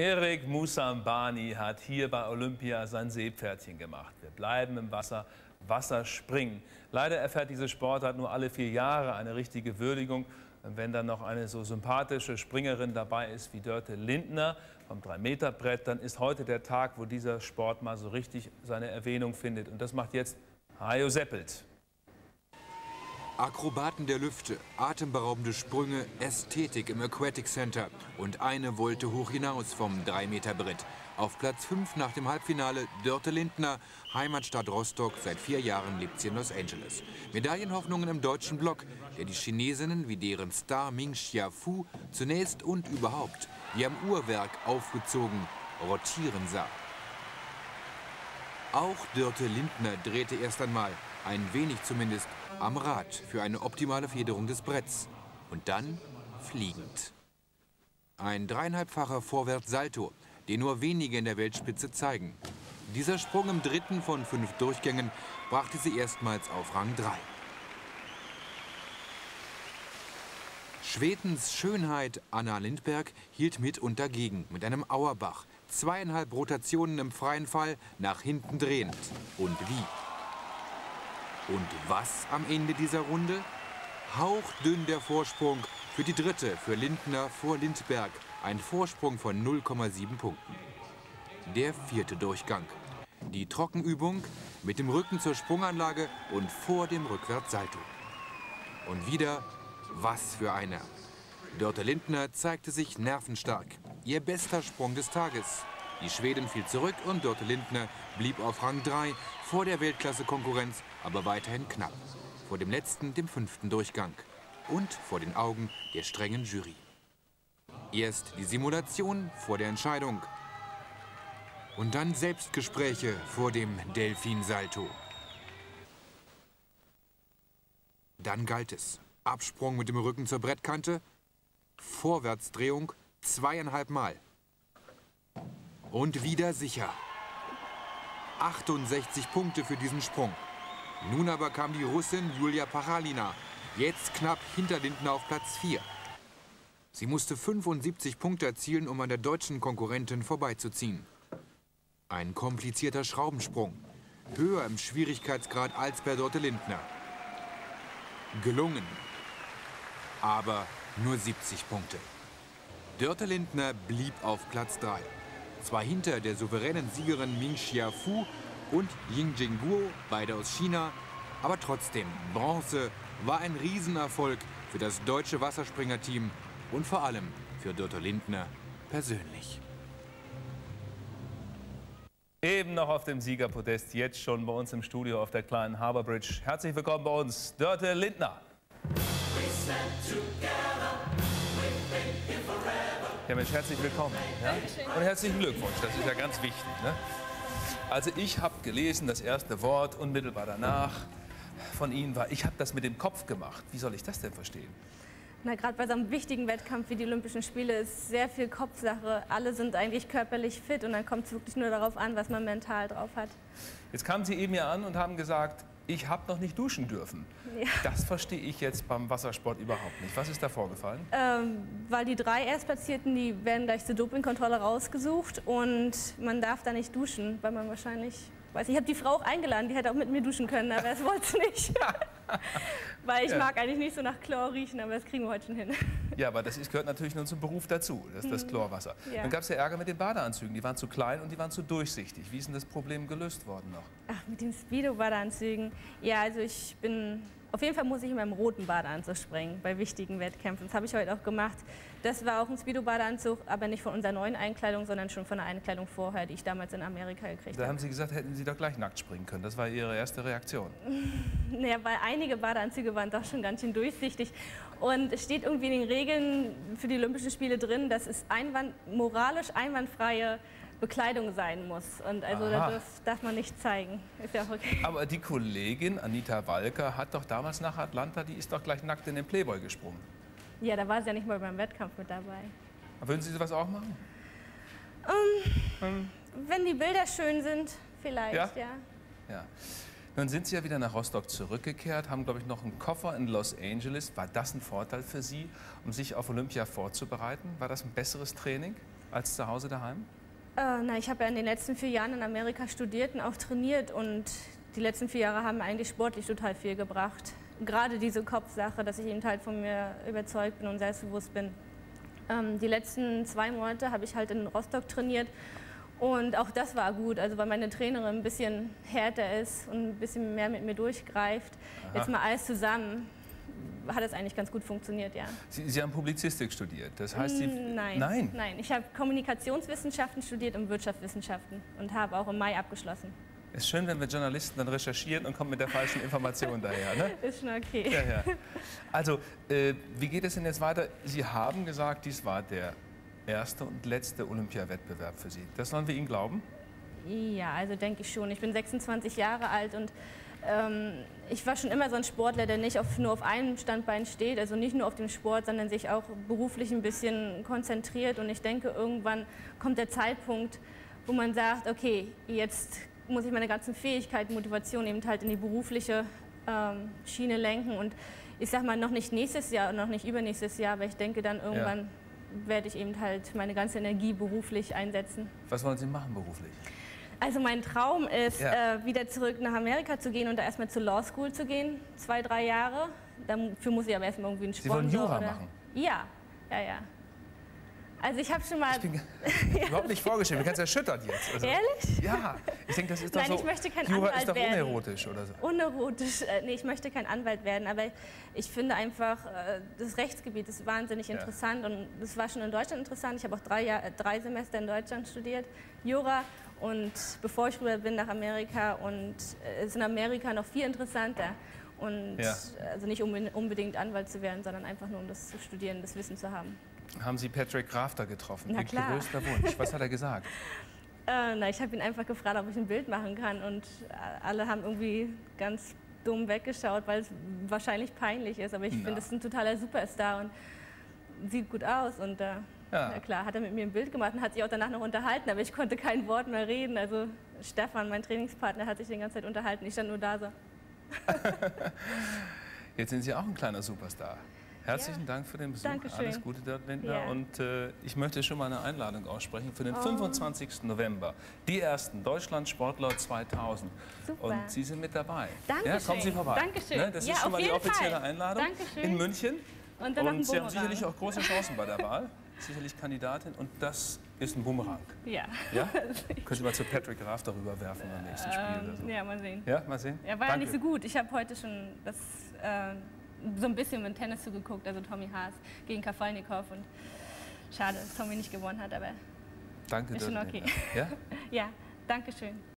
Erik Musambani hat hier bei Olympia sein Seepferdchen gemacht. Wir bleiben im Wasser, Wasserspringen. Leider erfährt diese Sportart nur alle vier Jahre eine richtige Würdigung. Wenn dann noch eine so sympathische Springerin dabei ist wie Dörte Lindner vom 3-Meter-Brett, dann ist heute der Tag, wo dieser Sport mal so richtig seine Erwähnung findet. Und das macht jetzt Hajo Seppelt. Akrobaten der Lüfte, atemberaubende Sprünge, Ästhetik im Aquatic Center und eine wollte hoch hinaus vom 3-Meter-Brett. Auf Platz 5 nach dem Halbfinale Dörte Lindner, Heimatstadt Rostock, seit vier Jahren lebt sie in Los Angeles. Medaillenhoffnungen im deutschen Block, der die Chinesinnen wie deren Star Ming Xia Fu zunächst und überhaupt wie am Uhrwerk aufgezogen rotieren sah. Auch Dörte Lindner drehte erst einmal, ein wenig zumindest, am Rad für eine optimale Federung des Bretts. Und dann fliegend. Ein dreieinhalbfacher Vorwärtssalto, den nur wenige in der Weltspitze zeigen. Dieser Sprung im dritten von fünf Durchgängen brachte sie erstmals auf Rang 3. Schwedens Schönheit Anna Lindberg hielt mit und dagegen mit einem Auerbach. Zweieinhalb Rotationen im freien Fall, nach hinten drehend. Und wie? Und was am Ende dieser Runde? Hauchdünn der Vorsprung für die dritte, für Lindner vor Lindberg. Ein Vorsprung von 0,7 Punkten. Der vierte Durchgang. Die Trockenübung mit dem Rücken zur Sprunganlage und vor dem Rückwärtssalto. Und wieder, was für einer. Dörte Lindner zeigte sich nervenstark. Ihr bester Sprung des Tages. Die Schweden fiel zurück und Dörte Lindner blieb auf Rang 3 vor der Weltklasse-Konkurrenz, aber weiterhin knapp. Vor dem letzten, dem fünften Durchgang. Und vor den Augen der strengen Jury. Erst die Simulation vor der Entscheidung. Und dann Selbstgespräche vor dem Delfin-Salto. Dann galt es. Absprung mit dem Rücken zur Brettkante. Vorwärtsdrehung zweieinhalb Mal. Und wieder sicher. 68 Punkte für diesen Sprung. Nun aber kam die Russin Julia Pachalina, jetzt knapp hinter Lindner auf Platz 4. Sie musste 75 Punkte erzielen, um an der deutschen Konkurrentin vorbeizuziehen. Ein komplizierter Schraubensprung, höher im Schwierigkeitsgrad als bei Dorte Lindner. Gelungen, aber nur 70 Punkte. Dörte Lindner blieb auf Platz 3 zwar hinter der souveränen Siegerin Ming Xia Fu und Ying Jingguo, beide aus China, aber trotzdem, Bronze war ein Riesenerfolg für das deutsche Wasserspringerteam und vor allem für Dotto Lindner persönlich. Eben noch auf dem Siegerpodest, jetzt schon bei uns im Studio auf der kleinen Harbour Bridge. Herzlich willkommen bei uns, Dörte Lindner. Ja, Mensch, herzlich willkommen. Ja? Und herzlichen Glückwunsch, das ist ja ganz wichtig. Ne? Also ich habe gelesen, das erste Wort unmittelbar danach von Ihnen war, ich habe das mit dem Kopf gemacht. Wie soll ich das denn verstehen? Na, gerade bei so einem wichtigen Wettkampf wie die Olympischen Spiele ist sehr viel Kopfsache. Alle sind eigentlich körperlich fit und dann kommt es wirklich nur darauf an, was man mental drauf hat. Jetzt kamen Sie eben ja an und haben gesagt, ich habe noch nicht duschen dürfen. Ja. Das verstehe ich jetzt beim Wassersport überhaupt nicht. Was ist da vorgefallen? Ähm, weil die drei Erstplatzierten, die werden gleich zur Dopingkontrolle rausgesucht und man darf da nicht duschen, weil man wahrscheinlich Weiß ich habe die Frau auch eingeladen, die hätte auch mit mir duschen können, aber es wollte nicht. Weil ich ja. mag eigentlich nicht so nach Chlor riechen, aber das kriegen wir heute schon hin. Ja, aber das ist, gehört natürlich nur zum Beruf dazu, das, das mhm. Chlorwasser. Ja. Dann gab es ja Ärger mit den Badeanzügen, die waren zu klein und die waren zu durchsichtig. Wie ist denn das Problem gelöst worden noch? Ach, mit den Speedo-Badeanzügen? Ja, also ich bin auf jeden Fall muss ich in meinem roten Badeanzug springen bei wichtigen Wettkämpfen. Das habe ich heute auch gemacht. Das war auch ein Speedo-Badeanzug, aber nicht von unserer neuen Einkleidung, sondern schon von der Einkleidung vorher, die ich damals in Amerika gekriegt habe. Da haben Sie gesagt, hätten Sie doch gleich nackt springen können. Das war Ihre erste Reaktion. naja, weil einige Badeanzüge waren doch schon ganz schön durchsichtig. Und es steht irgendwie in den Regeln für die Olympischen Spiele drin, dass es einwand, moralisch einwandfreie Bekleidung sein muss. Und also Aha. das darf man nicht zeigen. Ist ja okay. Aber die Kollegin Anita Walker hat doch damals nach Atlanta, die ist doch gleich nackt in den Playboy gesprungen. Ja, da war sie ja nicht mal beim Wettkampf mit dabei. würden Sie sowas auch machen? Um, hm. Wenn die Bilder schön sind, vielleicht, ja. ja. ja. Nun sind Sie ja wieder nach Rostock zurückgekehrt, haben, glaube ich, noch einen Koffer in Los Angeles. War das ein Vorteil für Sie, um sich auf Olympia vorzubereiten? War das ein besseres Training? als zu Hause daheim? Äh, na, ich habe ja in den letzten vier Jahren in Amerika studiert und auch trainiert und die letzten vier Jahre haben mir eigentlich sportlich total viel gebracht. Gerade diese Kopfsache, dass ich eben halt von mir überzeugt bin und selbstbewusst bin. Ähm, die letzten zwei Monate habe ich halt in Rostock trainiert und auch das war gut, also weil meine Trainerin ein bisschen härter ist und ein bisschen mehr mit mir durchgreift. Aha. Jetzt mal alles zusammen hat es eigentlich ganz gut funktioniert, ja. Sie, Sie, haben Publizistik studiert, das heißt Sie... Nein, nein. nein. ich habe Kommunikationswissenschaften studiert und Wirtschaftswissenschaften und habe auch im Mai abgeschlossen. Ist schön, wenn wir Journalisten dann recherchieren und kommen mit der falschen Information daher. Ne? Ist schon okay. Ja, ja. Also, äh, wie geht es denn jetzt weiter? Sie haben gesagt, dies war der erste und letzte Olympiawettbewerb für Sie. Das sollen wir Ihnen glauben? Ja, also denke ich schon. Ich bin 26 Jahre alt und ähm, ich war schon immer so ein Sportler, der nicht auf, nur auf einem Standbein steht, also nicht nur auf dem Sport, sondern sich auch beruflich ein bisschen konzentriert. Und ich denke, irgendwann kommt der Zeitpunkt, wo man sagt, okay, jetzt muss ich meine ganzen Fähigkeiten, Motivation eben halt in die berufliche ähm, Schiene lenken. Und ich sage mal, noch nicht nächstes Jahr und noch nicht übernächstes Jahr, aber ich denke dann irgendwann ja. werde ich eben halt meine ganze Energie beruflich einsetzen. Was wollen Sie machen beruflich? Also mein Traum ist, ja. äh, wieder zurück nach Amerika zu gehen und da erstmal zur Law School zu gehen, zwei, drei Jahre. Dafür muss ich aber erstmal irgendwie einen Sponsor. Sie wollen Jura oder? machen? Ja, ja, ja. Also ich habe schon mal... Ich bin überhaupt nicht vorgestellt, bin ganz erschüttert jetzt. Also, Ehrlich? Ja, ich denke, das ist doch Nein, so... ich möchte kein Jura Anwalt ist doch werden. unerotisch oder so. Unerotisch, äh, nee, ich möchte kein Anwalt werden, aber ich finde einfach, äh, das Rechtsgebiet ist wahnsinnig interessant ja. und das war schon in Deutschland interessant. Ich habe auch drei, Jahr, drei Semester in Deutschland studiert, Jura und bevor ich rüber bin nach Amerika und es ist in Amerika noch viel interessanter. Und ja. also nicht unbedingt Anwalt zu werden, sondern einfach nur um das zu studieren, das Wissen zu haben. Haben Sie Patrick Rafter getroffen? Na klar. Größter Wunsch. Was hat er gesagt? äh, na, ich habe ihn einfach gefragt, ob ich ein Bild machen kann und alle haben irgendwie ganz dumm weggeschaut, weil es wahrscheinlich peinlich ist. Aber ich finde, es ist ein totaler Superstar und sieht gut aus und äh, ja. Na klar, hat er mit mir ein Bild gemacht und hat sich auch danach noch unterhalten, aber ich konnte kein Wort mehr reden. Also Stefan, mein Trainingspartner, hat sich die ganze Zeit unterhalten. Ich stand nur da so. Jetzt sind Sie auch ein kleiner Superstar. Herzlichen ja. Dank für den Besuch. Dankeschön. Alles Gute, Dirk Lindner. Ja. Und äh, ich möchte schon mal eine Einladung aussprechen für den oh. 25. November. Die ersten Deutschland Sportler 2000. Super. Und Sie sind mit dabei. Dankeschön. Ja, kommen Sie vorbei. Dankeschön. Ne? Das ja, ist schon mal die offizielle Fall. Einladung Dankeschön. in München. Und, dann und Sie haben sicherlich auch große Chancen bei der Wahl. sicherlich Kandidatin und das ist ein Bumerang. Ja. ja? Können Sie mal zu Patrick Graf darüber werfen beim nächsten Spiel oder so? Ja, mal sehen. Ja, mal sehen. Er war Danke. ja nicht so gut. Ich habe heute schon das, äh, so ein bisschen mit Tennis zugeguckt, also Tommy Haas gegen Kafalnikov und schade, dass Tommy nicht gewonnen hat, aber Danke, ist schon okay. Ja? ja, danke schön.